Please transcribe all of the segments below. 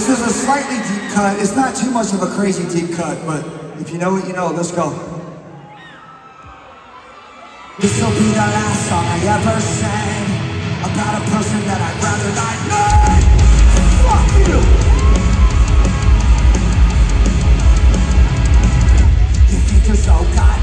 This is a slightly deep cut. It's not too much of a crazy deep cut, but if you know it, you know it. Let's go. This'll be the last song I ever sang about a person that I'd rather not know. Fuck you! so God.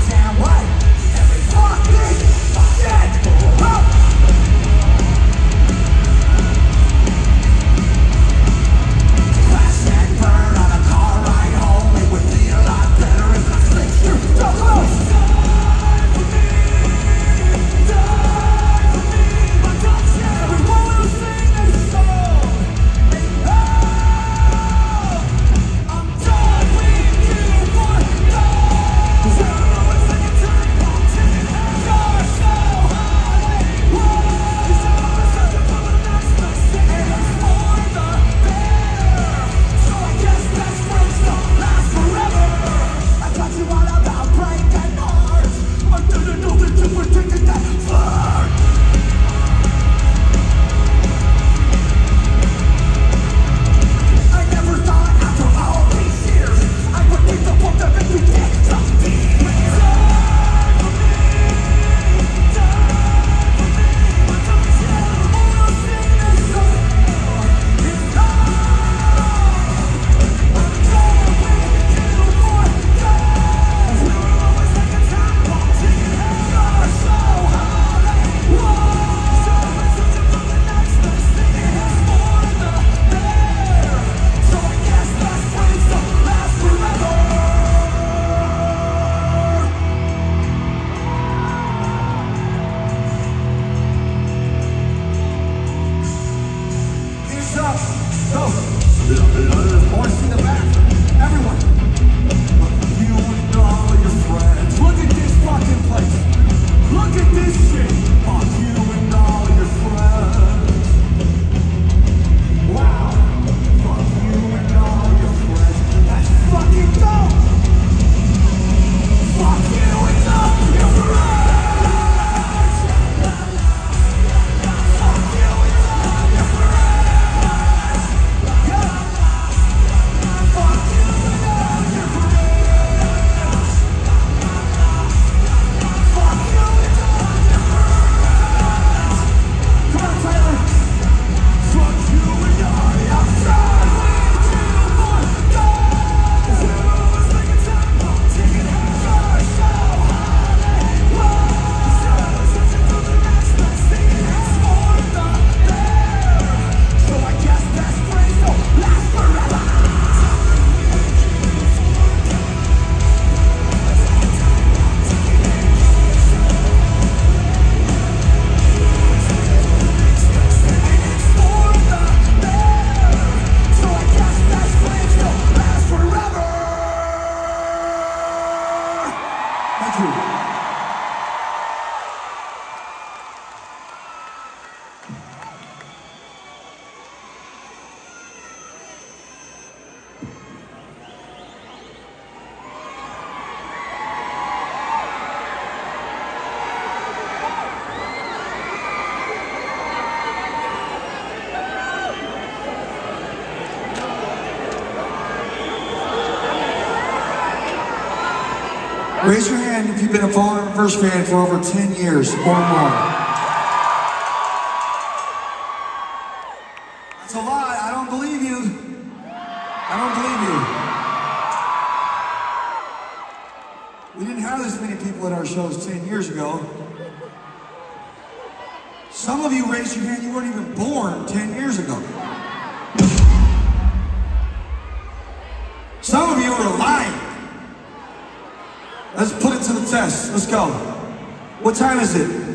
raise your hand if you've been a Falling In Reverse fan for over 10 years or more. let's go. What time is it?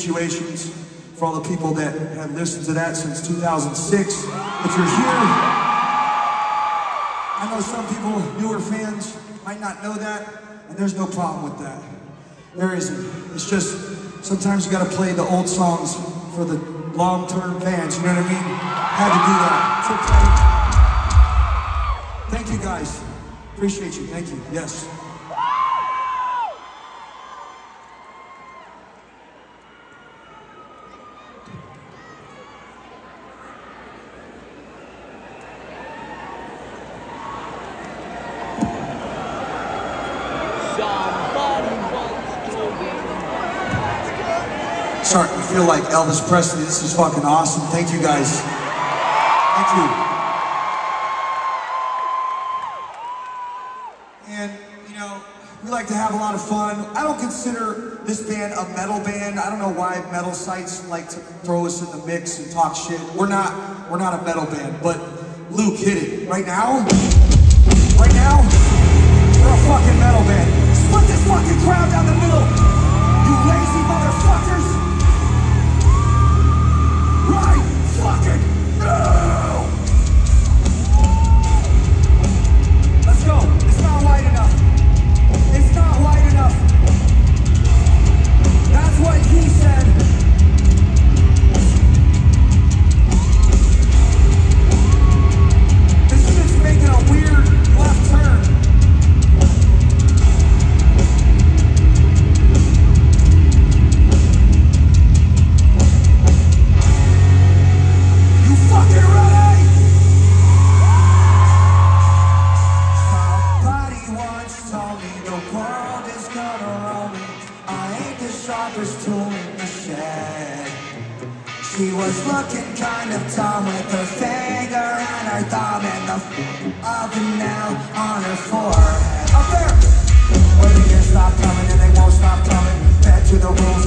Situations for all the people that have listened to that since 2006. If you're here, I know some people, newer fans, might not know that, and there's no problem with that. There isn't. It's just sometimes you gotta play the old songs for the long-term fans, you know what I mean? Had to do that. It's okay. Thank you guys. Appreciate you. Thank you. Yes. Starting to feel like Elvis Presley. This is fucking awesome. Thank you guys. Thank you. And, you know, we like to have a lot of fun. I don't consider this band a metal band. I don't know why metal sites like to throw us in the mix and talk shit. We're not, we're not a metal band, but Luke hit it. Right now, right now, we're a fucking metal band. Split this fucking crowd down the middle. You lazy motherfuckers. What he said. This shit's making a weird She looking kind of dumb with her finger and her thumb and the f- up and down on her forehead. Up there! Well, they didn't stop coming and they won't stop coming. Back to the rules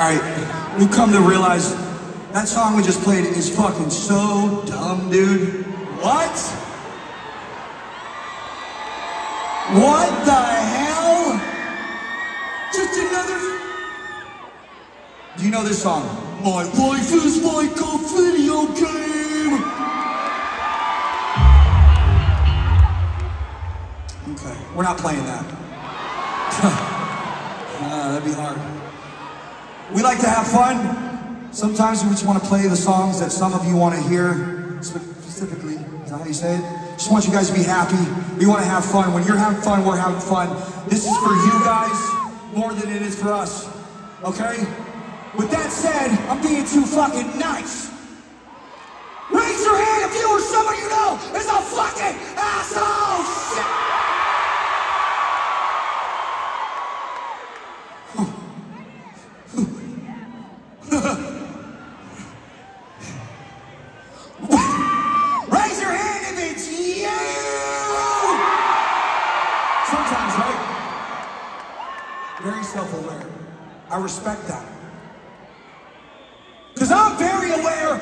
Ronnie! All right, we've come to realize that song we just played is fucking so dumb, dude. What? What the hell? Just another. Do you know this song? My life is like a video game. Okay, we're not playing that. Ah, that'd be hard. We like to have fun. Sometimes we just want to play the songs that some of you want to hear specifically. Is that how you say it? Just want you guys to be happy. We want to have fun. When you're having fun, we're having fun. This is for you guys more than it is for us. Okay? With that said, I'm being too fucking nice. Raise your hand if you or someone you know is a fucking asshole. Shit. I respect that. Because I'm very aware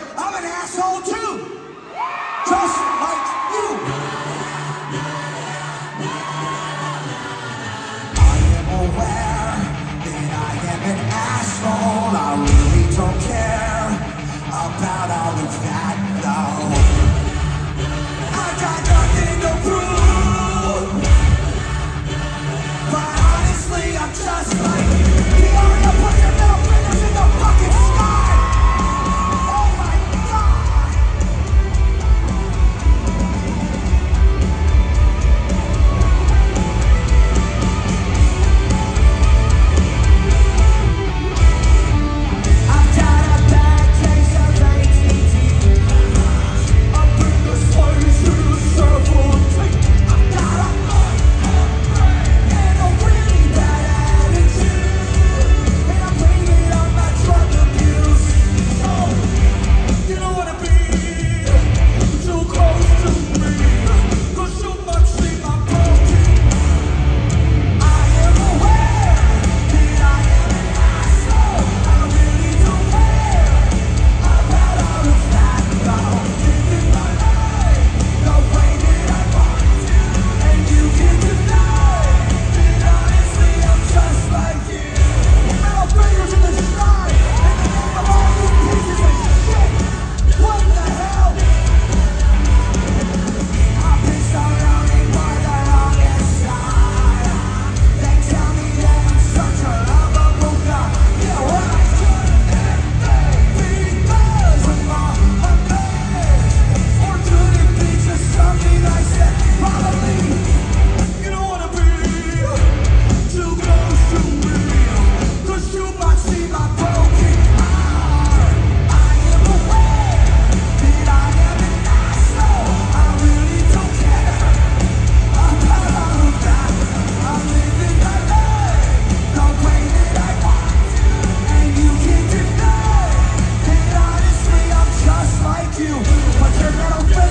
Get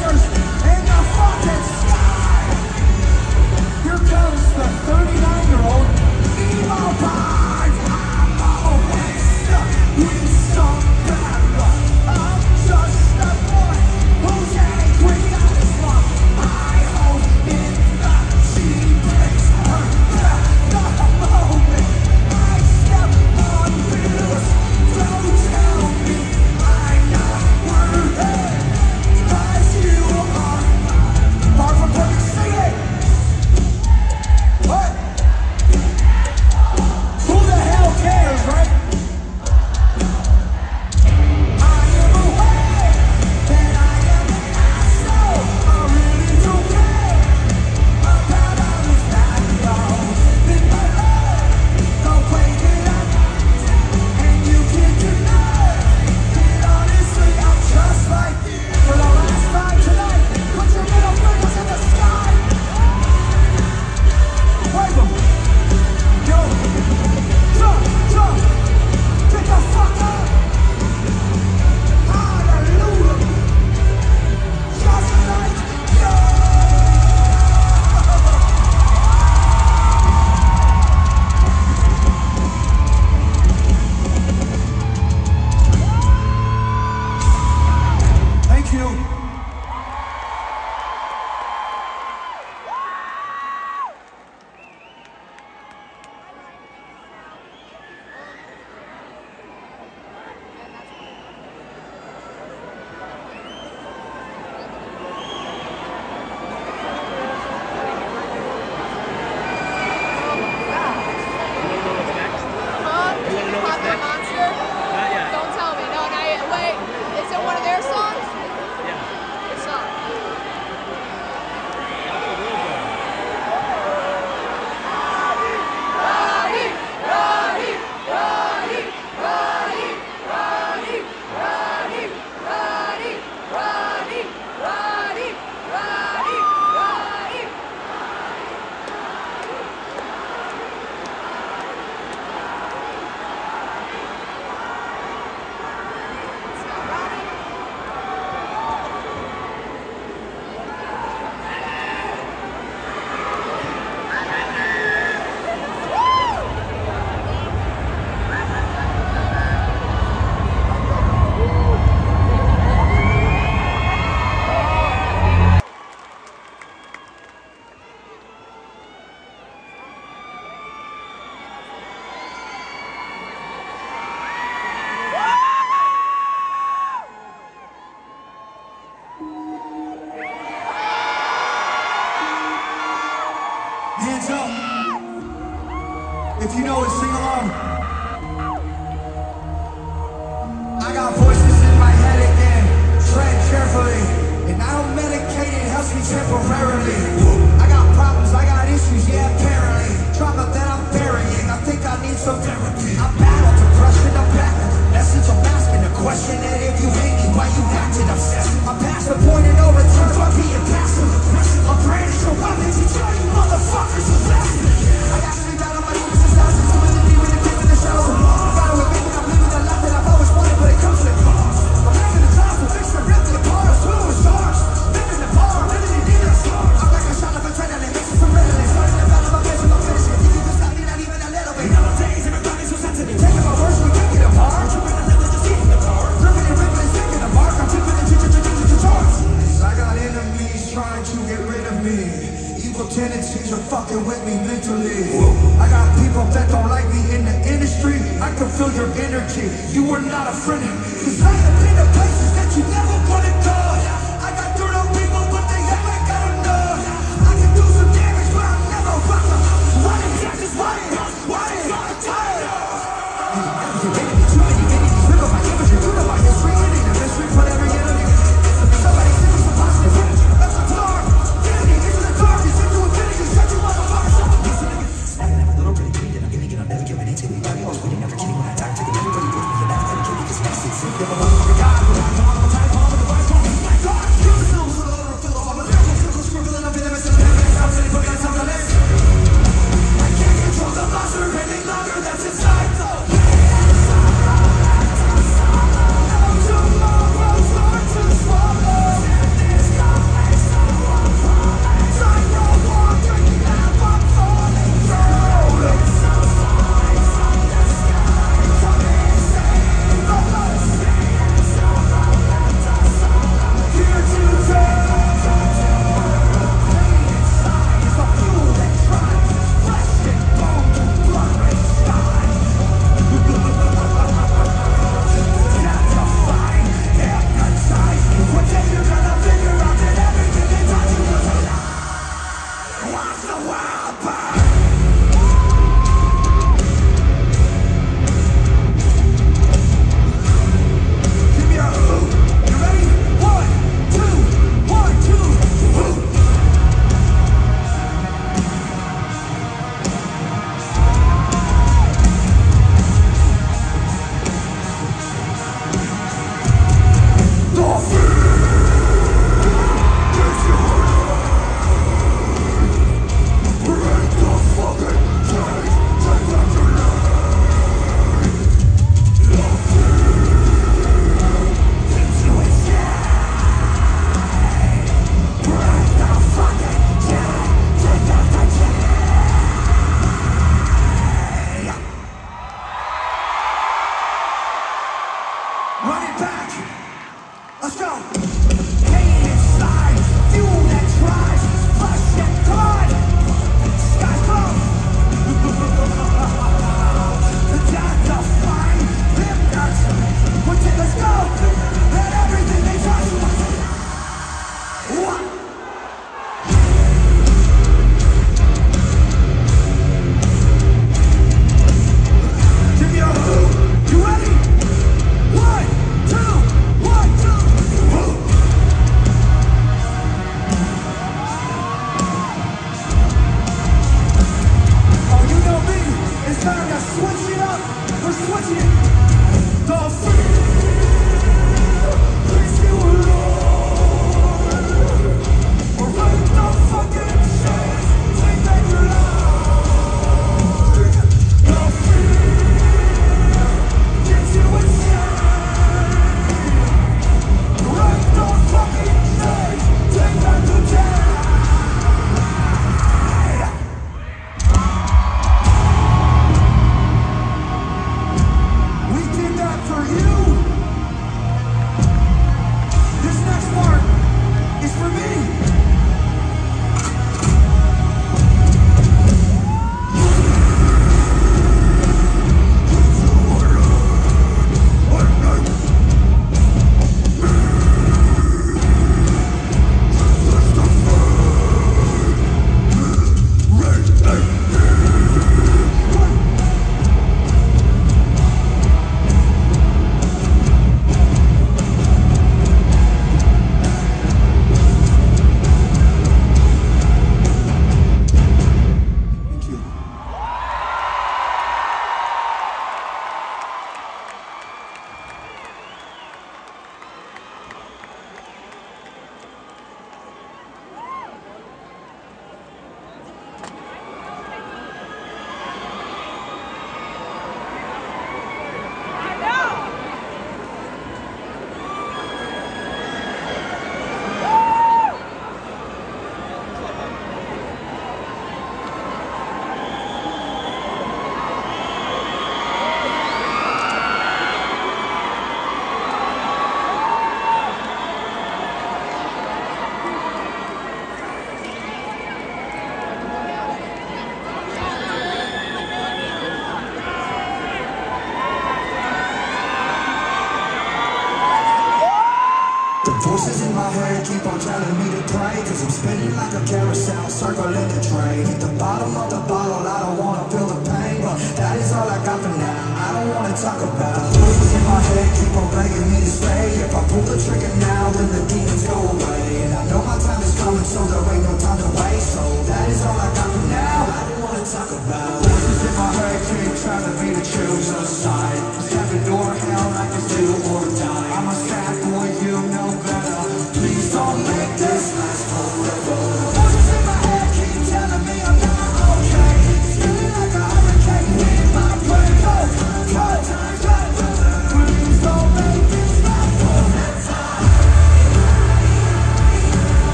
Voices in my head keep on telling me to pray Cause I'm spinning like a carousel, circling the train Hit the bottom of the bottle, I don't wanna feel the pain. But that is all I got for now, I don't wanna talk about. Voices in my head keep on begging me to stay. If I pull the trigger now, then the demons go away. And I know my time is coming, so there ain't no time to waste. So that is all I got for now, I don't wanna talk about. Voices in my head keep telling me to choose a side. Heaven or hell, I can do or die. I'm a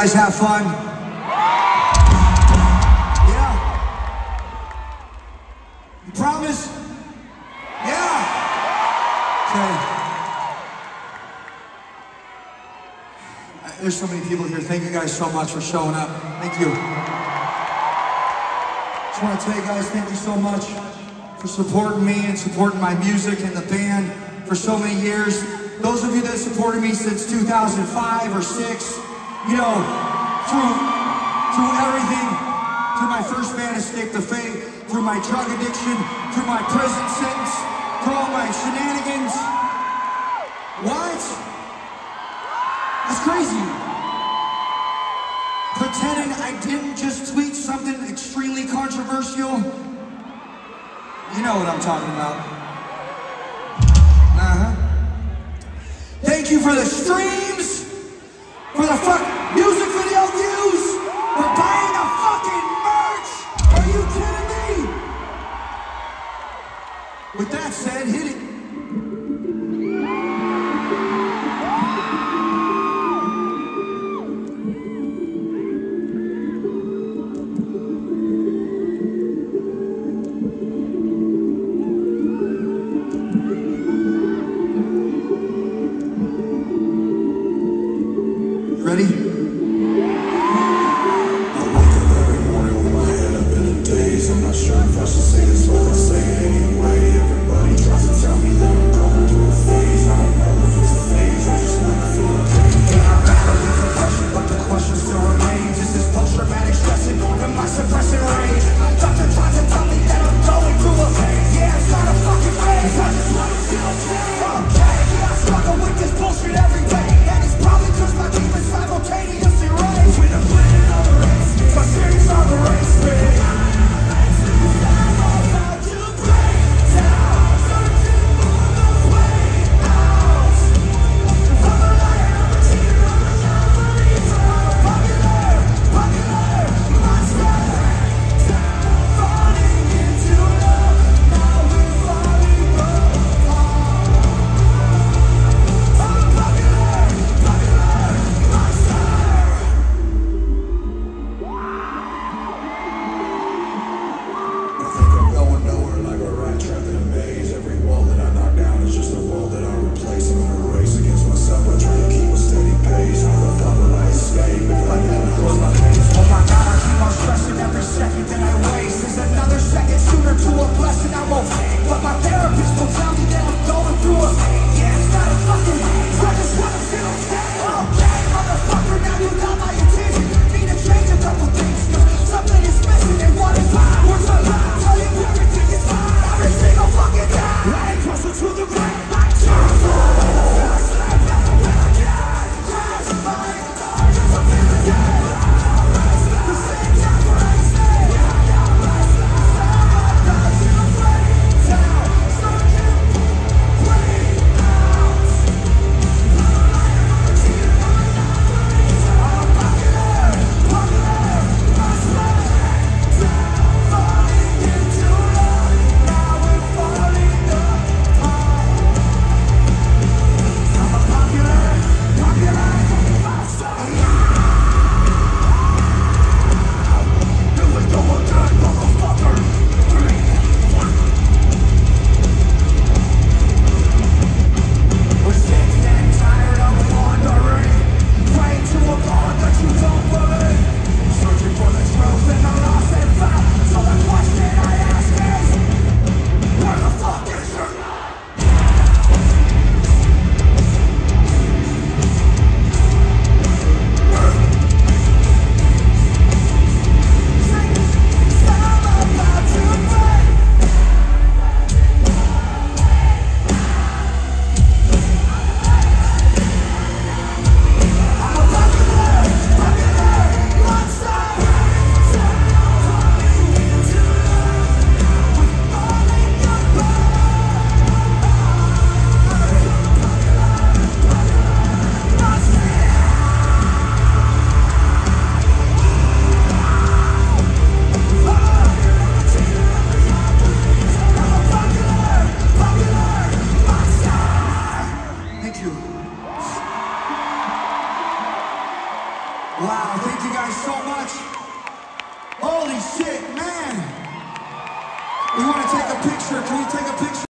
guys have fun? Yeah. You promise? Yeah. Okay. There's so many people here. Thank you guys so much for showing up. Thank you. Just want to tell you guys thank you so much for supporting me and supporting my music and the band for so many years. Those of you that supported me since 2005 or 6, you know, through through everything, through my first band, Escape the Fate, through my drug addiction, through my prison sentence, through all my shenanigans. What? That's crazy. Pretending I didn't just tweet something extremely controversial. You know what I'm talking about. I'm not